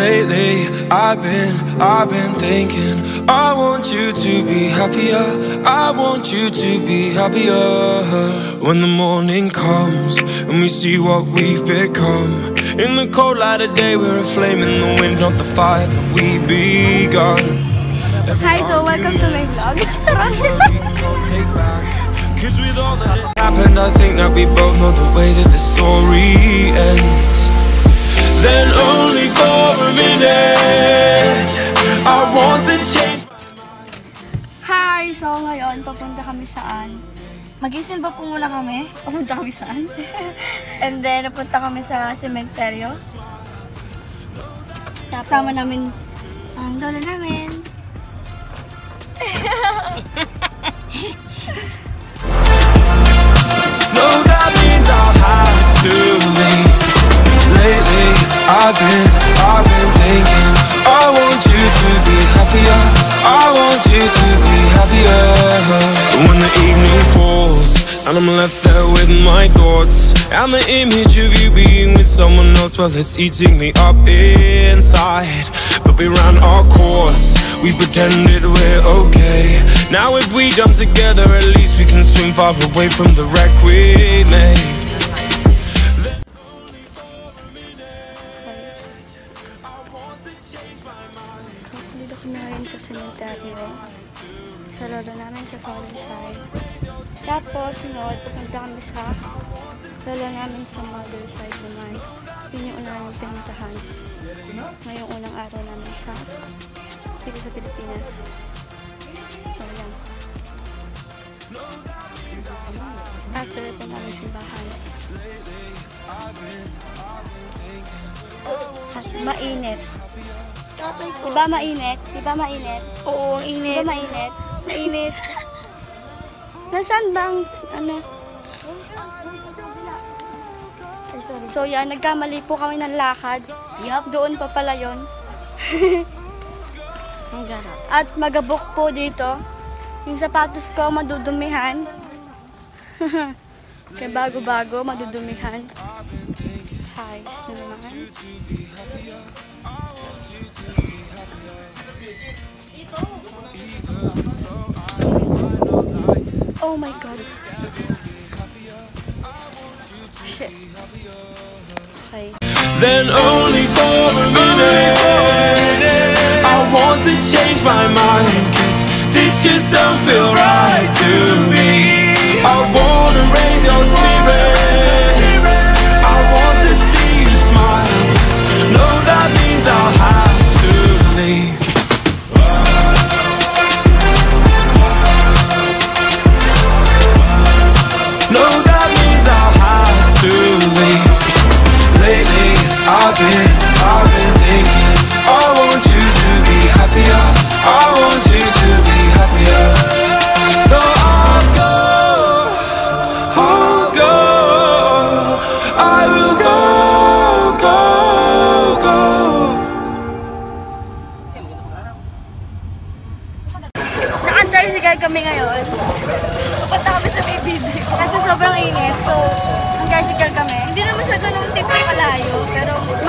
Lately, I've been, I've been thinking I want you to be happier. I want you to be happier. When the morning comes And we see what we've become. In the cold light of day We're a flame in the wind Not the fire that we begun. Hi, so welcome to my vlog. Cause with all that has happened I think that we both know the way that the story ends Then only for a minute I want to change Hi! So ngayon, papunta kami saan? Mag-isimba po muna kami. Papunta kami saan? And then, napunta kami sa sementeryo. Kasama namin ang lola namin. No, that means I'll have to I've been, I've been thinking I want you to be happier. I want you to be happier. When the evening falls And I'm left there with my thoughts And the image of you being with someone else Well, it's eating me up inside. But we ran our course We pretended we're okay. Now if we jump together At least we can swim far away from the wreck we made sa sementeryo. Sa lolo namin sa father side. Tapos, sunod, pupunta kami sa lolo namin sa mother side naman. Yun yung una namin pinuntahan. Ngayong unang araw namin sa dito sa Pilipinas. So, yan. After ito namin simbahan. At mainit. Diba mainit? Diba mainit? Oo, ang init. Diba mainit? Mainit. Nasaan bang, ano? So yan, nagkamali po kami ng lakad. Yup. Doon pa pala. Ang garap. At magabok po dito. Yung sapatos ko madudumihan. Kaya bago-bago, madudumihan. Na naman. Oh my god. Shit. Okay. Then only for a minute I want to change my mind Cause this just don't feel right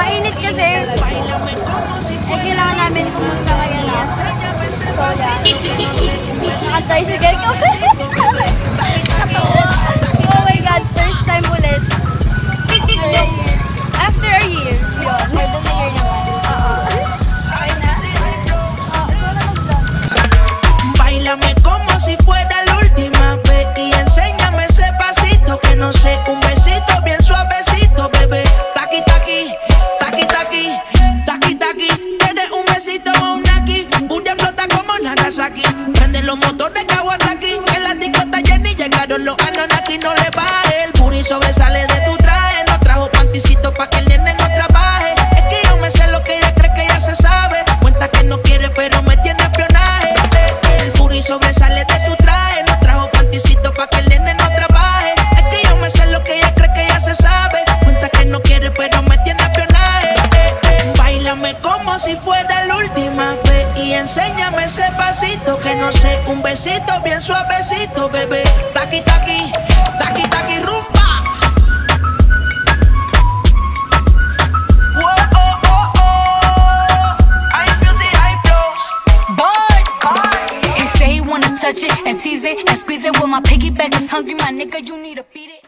Mainit kasi. Eh, kailangan namin pumunta ngayon na. So, yan. Naka-tricycle kami. oh my God, first time ulit. After a year. After a year. Yun. more than a. Anunnaki. No le baje, el puri sobresale de tu traje. No trajo panticito pa' que el nene no trabaje. Es que yo me sé lo que ella cree que ya se sabe. Cuenta que no quiere, pero me tiene espionaje. El puri sobresale de tu traje. No trajo panticito pa' que el nene no trabaje. Es que yo me sé lo que ella cree que ya se sabe. Cuenta que no quiere, pero me tiene espionaje. Bailame como si fuera enséñame ese pasito que no sé, un besito bien suavecito, bebé. Taqui taqui, taqui taqui rumba. Whoa, oh, oh, oh. I music, I But, he say he wanna touch it and tease it and squeeze it. with my piggyback is hungry, my nigga. You need to beat it.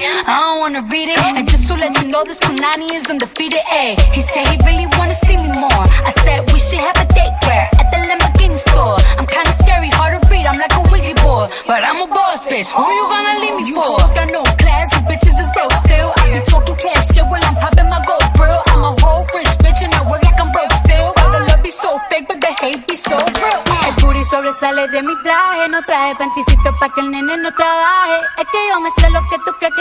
I don't wanna read it. And just to let you know, this Punani is undefeated. Ayy, he said he really wanna see me more. I said we should have a date where at the Lamborghini store. I'm kinda scary, hard to read, I'm like a Ouija board. But I'm a boss bitch, who you gonna leave me for? You Got no class, you bitches is broke still. I be talking cash shit while I'm popping my gold grill. I'm a whole rich bitch and I work like I'm broke still. The love be so fake, but the hate be so real. Sobresale de mi traje, no traje panticito pa' que el nene no trabaje. Es que yo me sé lo que tú crees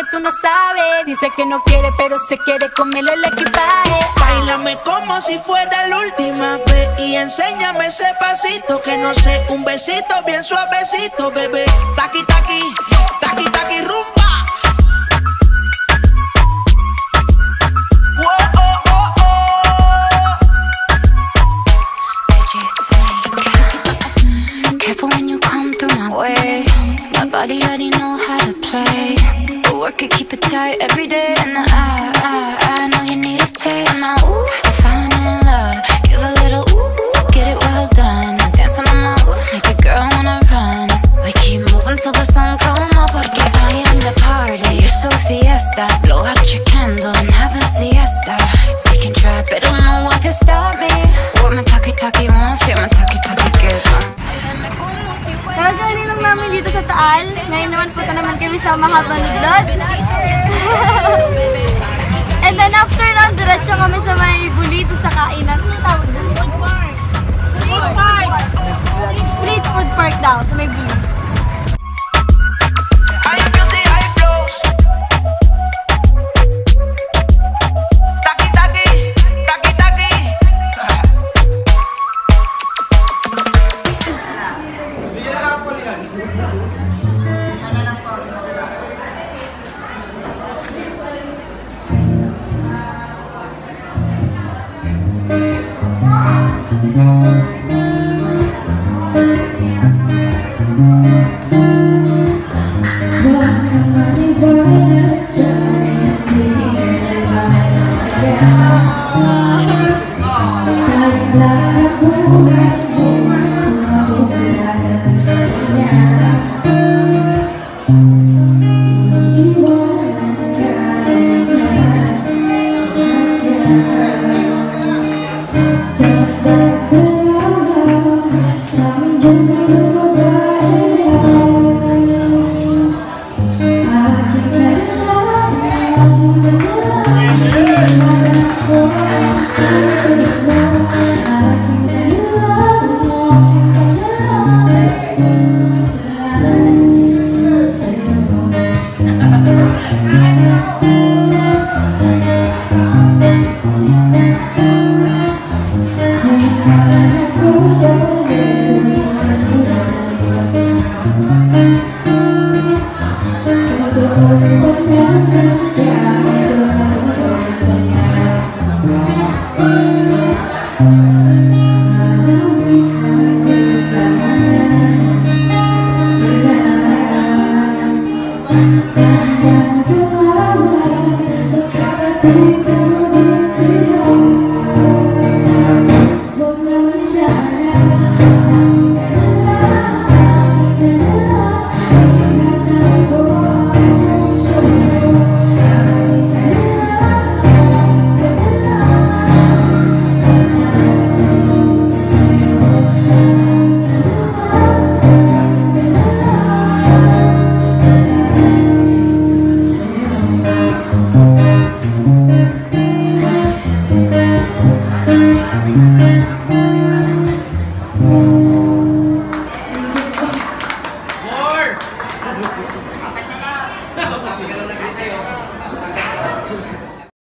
Dice que no quiere, pero se quiere comerle el equipaje. Bailame como si fuera la última vez y enséñame ese pasito que no sé, un besito bien suavecito, bebé. Taqui taqui, taqui taqui rumba. Oh, oh, oh. Careful when you come through my way. My body already know how to play. Work it, keep it tight every day. And I, I, I know you need a taste. Now, ooh, I'm falling in love. Give a little ooh, ooh, get it well done. Dance on my ooh, make a girl wanna run. We keep moving till the sun come up. Porque I am the party. It's a fiesta. Blow out your candles and have a siesta. We can try, but don't know what can stop me. What my talkie talkie wants, yeah, my talkie talkie gets. Tapos lang namin dito sa Taal. Ngayon naman punta naman kami sa Mahabang Blood. And then after nun, diretso kami sa may bulito sa kainan. Ano tawag doon? Street park! Street food park daw, sa may bulito. High music, high flows.